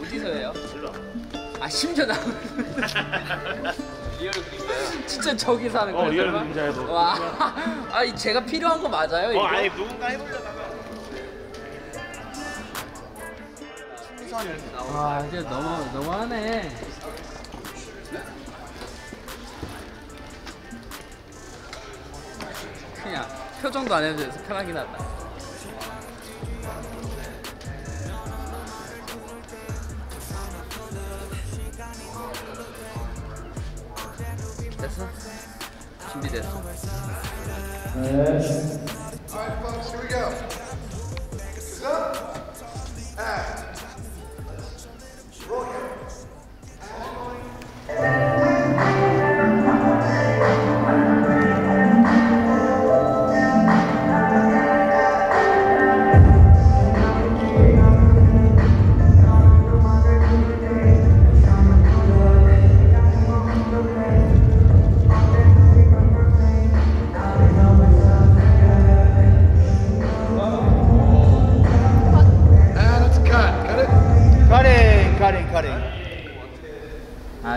어디서 해요? 아 심지어 나 real 그림자야. 진짜 저기서 하는 어, 거예요? real? 그림자야, 너. 와, 아이 제가 필요한 거 맞아요? 이거? 어 아니 누군가 해보려다가 와 이제 너무 너무하네. 그냥 표정도 안 해도 돼서 편하긴 하다. 됐어? 준비됐어. Alright,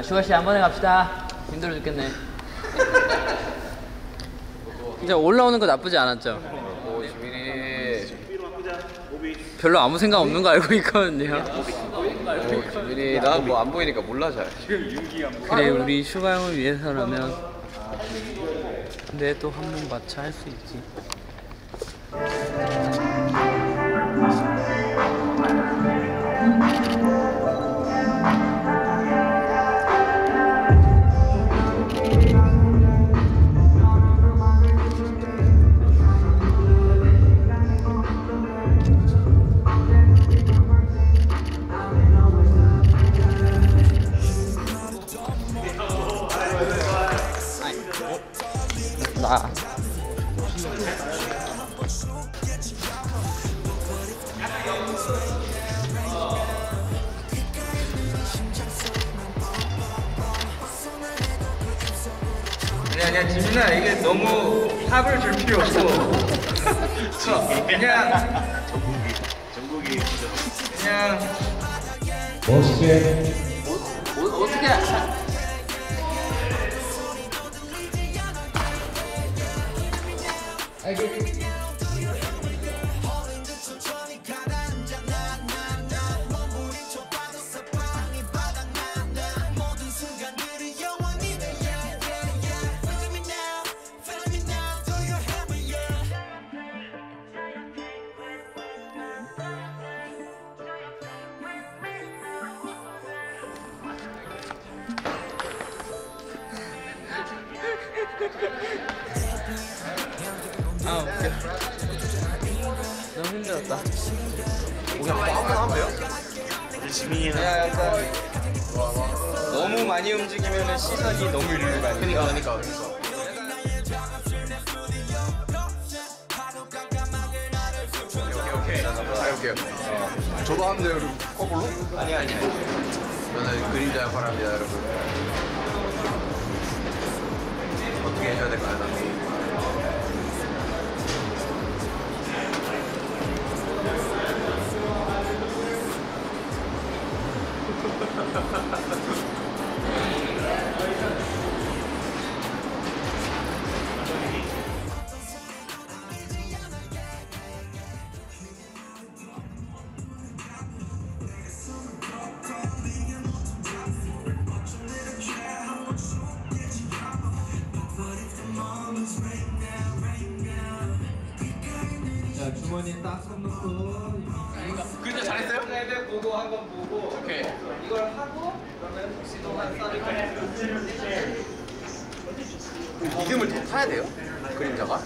아 슈가 씨 한 번에 갑시다. 힘들어 죽겠네. 이제 올라오는 거 나쁘지 않았죠? 오, 지민이. 별로 아무 생각 없는 거 알고 있거든요. 오, 지민이. 난 뭐 안 보이니까 몰라 잘. 그래 우리 슈가 형을 위해서라면 근데 또 한 번 맞춰 할 수 있지. 나 아니 아니야 지민아 이게 너무 합을 줄 필요 없어. 그냥. 전국이 전국이. 그냥. 어, 어떻게 알겠습니다. Ha ha ha! 아 웃겨. 너무 힘들었다. 하면 돼요? 지민이는 그냥 약간 너무 많이 움직이면 시선이 너무 일로 가니까. 오케이 오케이. 아 오케이. 어. 저도 돼요, 그럼 거꾸로? 아니 아니. 저는 그림자 역할을 합니다 여러분. 자 주머니 딱 손 놓고 그림자 잘했어요? 네, 보고 한 번 보고. 오케이. 이걸 하고 그러면 복시동안 싸니까. 리듬을 더 타야 돼요? 그림자가?